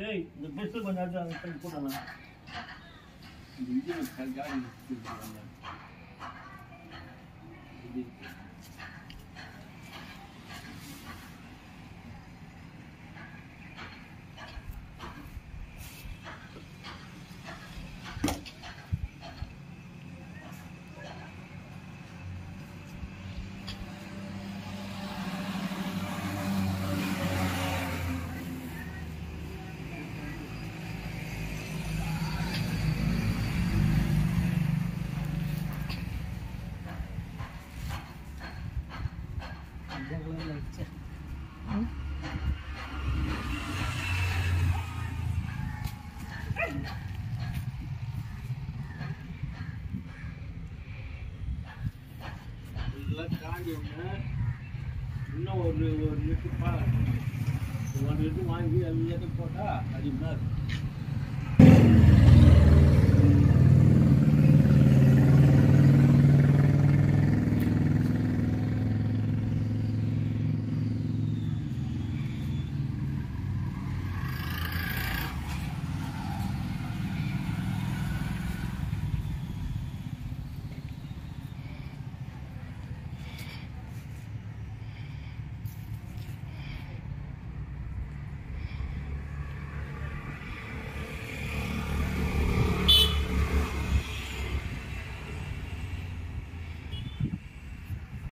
டேய் இந்த பெஸ்ட்டு கொஞ்சம் எடுத்து அங்கே போய் போடணும் இந்த இன்ஜின் காடி வச்சுருக்காங்க இது இன்னும் ஒரு ஒரு லிட்டர் பால் ஒன் லிட்டர் வாங்கி எல்லாத்தையும் போட்டால் அதிகமாக இருக்கும்